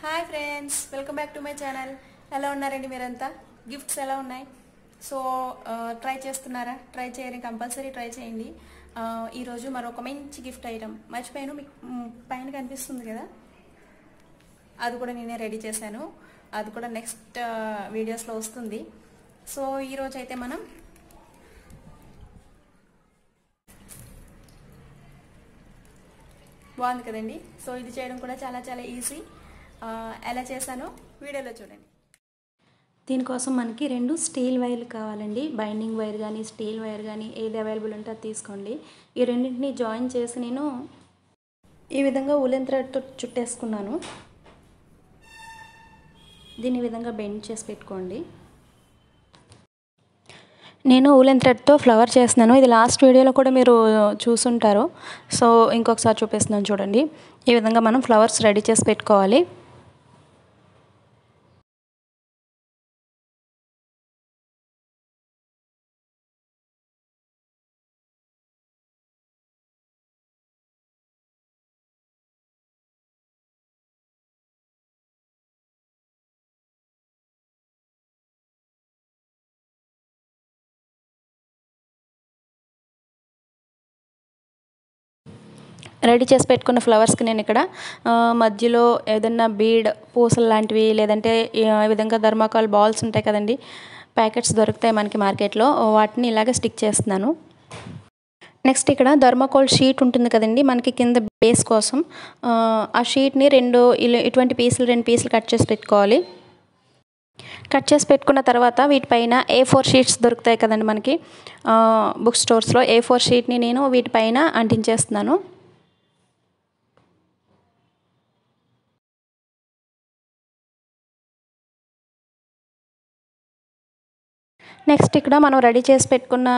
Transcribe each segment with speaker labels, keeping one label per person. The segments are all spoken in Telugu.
Speaker 1: Hi friends welcome back to my channel ఎలా ఉన్నారండి మీరంతా? గిఫ్ట్స్ ఎలా ఉన్నాయి? సో ట్రై uh, చేస్తున్నారా? ట్రై చేయని కంపల్సరీ ట్రై చేయండి. Uh, ఈరోజు మరొక మంచి గిఫ్ట్ ఐటమ్ మర్చిపోయాను మీకు పైన కనిపిస్తుంది కదా? అది కూడా నేనే రెడీ చేశాను. అది కూడా నెక్స్ట్ వీడియోస్లో uh, వస్తుంది. సో ఈరోజు అయితే మనం బాగుంది కదండి? సో ఇది చేయడం కూడా చాలా చాలా ఈజీ ఎలా చేశానో వీడియోలో చూడండి.
Speaker 2: దీనికోసం మనకి రెండు స్టీల్ వైర్లు కావాలండి. బైండింగ్ వైర్ కానీ స్టీల్ వైర్ కానీ ఏది అవైలబుల్ ఉంటే అది తీసుకోండి. ఈ రెండింటిని జాయిన్ చేసి నేను ఈ విధంగా ఉలెన్ థ్రెడ్తో చుట్టేసుకున్నాను. దీన్ని ఈ విధంగా బెండ్ చేసి పెట్టుకోండి. నేను ఊలెన్ థ్రెడ్తో ఫ్లవర్ చేస్తున్నాను. ఇది లాస్ట్ వీడియోలో కూడా మీరు చూసుంటారు. సో ఇంకొకసారి చూపిస్తున్నాను చూడండి. ఈ విధంగా మనం ఫ్లవర్స్ రెడీ చేసి పెట్టుకోవాలి. రెడీ చేసి పెట్టుకున్న ఫ్లవర్స్కి నేను ఇక్కడ మధ్యలో ఏదన్నా బీడ్ పూసలు లాంటివి లేదంటే ఈ విధంగా ధర్మాకాల్ బాల్స్ ఉంటాయి కదండి ప్యాకెట్స్ దొరుకుతాయి మనకి మార్కెట్లో వాటిని ఇలాగ స్టిక్ చేస్తున్నాను. నెక్స్ట్ ఇక్కడ ధర్మాకోల్ షీట్ ఉంటుంది కదండి మనకి కింద బేస్ కోసం ఆ, షీట్ని రెండు ఇటువంటి పీసులు రెండు పీసులు కట్ చేసి పెట్టుకోవాలి. కట్ చేసి పెట్టుకున్న తర్వాత వీటిపైన ఏ ఫోర్ షీట్స్ దొరుకుతాయి కదండి మనకి బుక్ స్టోర్స్లో ఏ ఫోర్ షీట్ని నేను వీటిపైన అంటించేస్తున్నాను. నెక్స్ట్ ఇక్కడ మనం రెడీ చేసి పెట్టుకున్న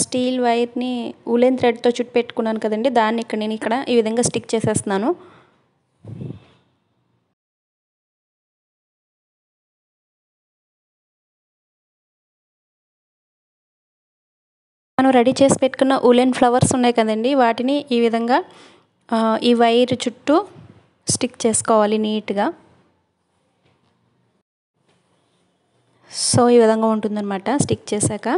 Speaker 2: స్టీల్ వైర్ని ఉలెన్ థ్రెడ్తో చుట్టు పెట్టుకున్నాను కదండి. దాన్ని ఇక్కడ నేను ఇక్కడ ఈ విధంగా స్టిక్ చేసేస్తున్నాను. మనం రెడీ చేసి పెట్టుకున్న ఉలెన్ ఫ్లవర్స్ ఉన్నాయి కదండి. వాటిని ఈ విధంగా ఈ వైర్ చుట్టూ స్టిక్ చేసుకోవాలి నీట్గా. సో ఈ విధంగా ఉంటుందన్నమాట స్టిక్ చేశాక.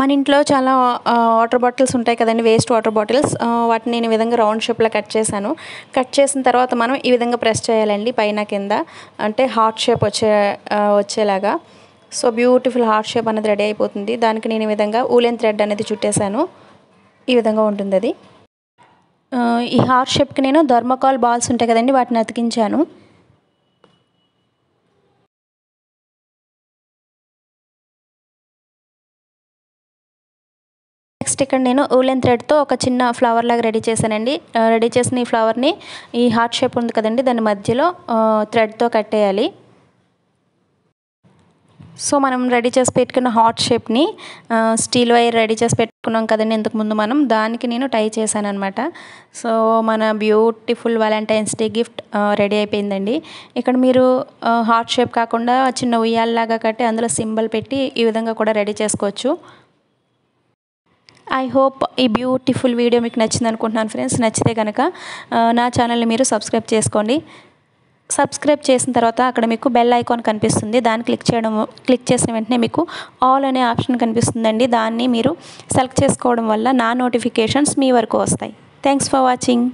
Speaker 2: మన ఇంట్లో చాలా వాటర్ బాటిల్స్ ఉంటాయి కదండి వేస్ట్ వాటర్ బాటిల్స్ వాటిని నేను ఈ విధంగా రౌండ్ షేప్లో కట్ చేశాను. కట్ చేసిన తర్వాత మనం ఈ విధంగా ప్రెస్ చేయాలండి పైన కింద. అంటే హార్ట్ షేప్ వచ్చే వచ్చేలాగా. సో బ్యూటిఫుల్ హార్ట్ షేప్ అనేది రెడీ అయిపోతుంది. దానికి నేను ఈ విధంగా ఊలెన్ థ్రెడ్ అనేది చుట్టేశాను. ఈ విధంగా ఉంటుంది అది ఈ హార్ట్ షేప్కి నేను ధర్మకాల్ బాల్స్ ఉంటాయి కదండి వాటిని అతికించాను. నెక్స్ట్ ఇక్కడ నేను ఊలెన్ థ్రెడ్తో ఒక చిన్న ఫ్లవర్ లాగా రెడీ చేశానండి. రెడీ చేసిన ఈ ఫ్లవర్ని ఈ హార్ట్ షేప్ ఉంది కదండి దాని మధ్యలో థ్రెడ్తో కట్టేయాలి. సో మనం రెడీ చేసి పెట్టుకున్న హార్ట్ షేప్ని స్టీల్ వైర్ రెడీ చేసి పెట్టుకున్నాం కదండి ఇంతకుముందు మనం దానికి నేను టై చేశాను అనమాట సో మన beautiful Valentine's Day gift ready అయిపోయిందండి. ఇక్కడ మీరు హార్ట్ షేప్ కాకుండా చిన్న ఉయ్యాలలాగా కట్టి అందులో సింబల్ పెట్టి ఈ విధంగా కూడా రెడీ చేసుకోవచ్చు. ఐ హోప్ ఈ బ్యూటిఫుల్ వీడియో మీకు నచ్చింది అనుకుంటున్నాను ఫ్రెండ్స్ నచ్చితే కనుక నా ఛానల్ని మీరు సబ్స్క్రైబ్ చేసుకోండి. సబ్స్క్రైబ్ చేసిన తర్వాత అక్కడ మీకు బెల్ ఐకాన్ కనిపిస్తుంది. దాన్ని క్లిక్ చేయడం క్లిక్ చేసిన వెంటనే మీకు ఆల్ అనే ఆప్షన్ కనిపిస్తుందండి. దాన్ని మీరు సెలెక్ట్ చేసుకోవడం వల్ల నా నోటిఫికేషన్స్ మీ వరకు వస్తాయి. Thanks for watching